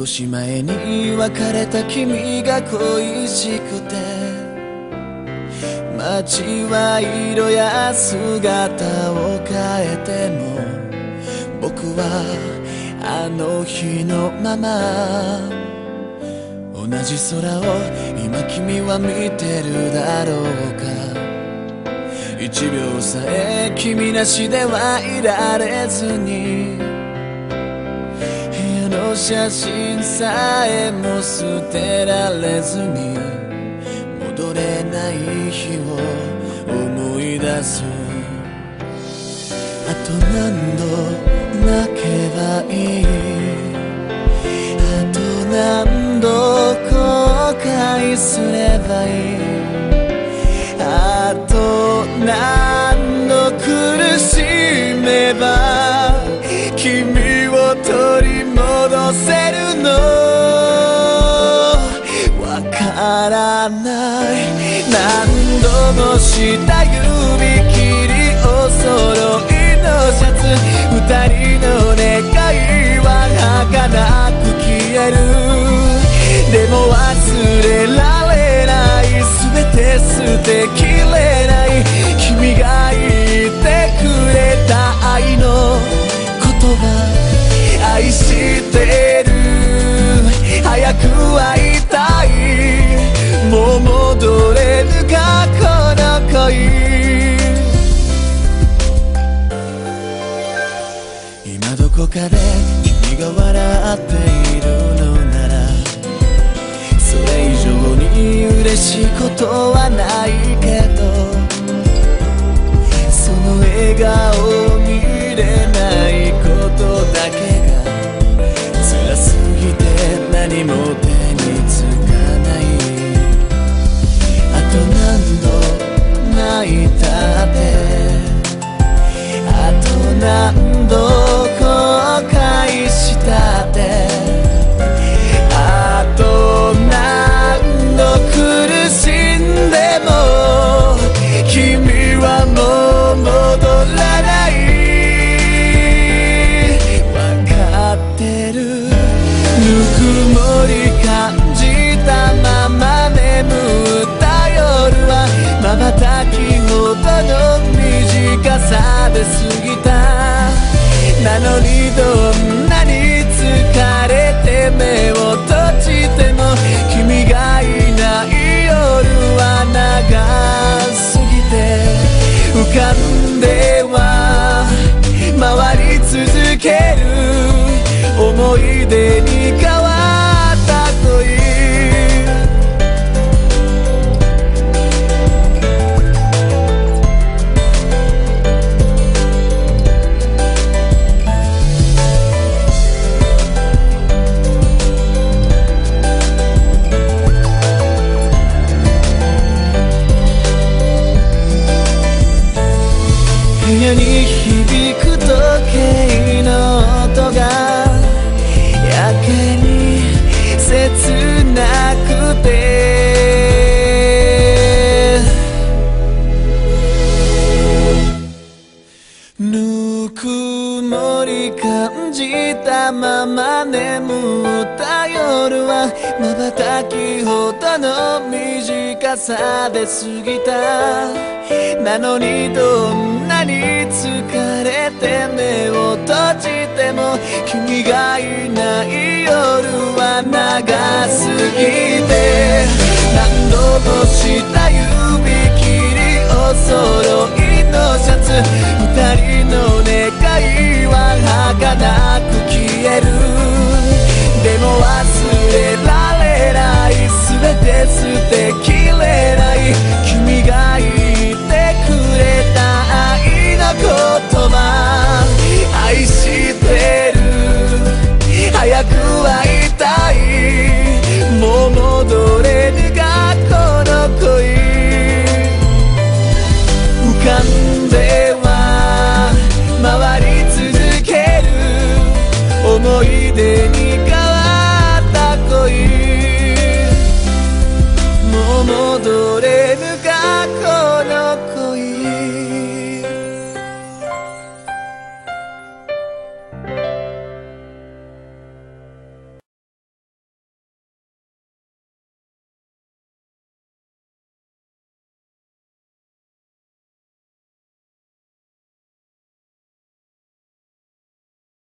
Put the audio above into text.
少し前に別れた君が恋しくて。街は色や姿を変えても僕はあの日のまま。同じ空を今君は見てるだろうか。一秒さえ君なしではいられずに。の写真さえも捨てられずに戻れない日を思い出す。あと何度泣けばいい？あと何度後悔すればいい？あと何度苦しめばせるの？わからない。何度もてる。早く会いたい。もう戻れるかこの恋。今どこかで君が笑っているのなら。それ以上に嬉しいことはないけど。その笑顔あのにどんなに疲れて目を閉じても君がいない夜は長すぎて浮かんでは回り続ける思い出に変わまま眠った夜は瞬きほどの短さで過ぎた。なのにどんなに疲れて目を閉じても君がいない夜は長すぎて。何度もした指切りを揃てきれない君が言ってくれた愛の言葉。愛してる。早く会い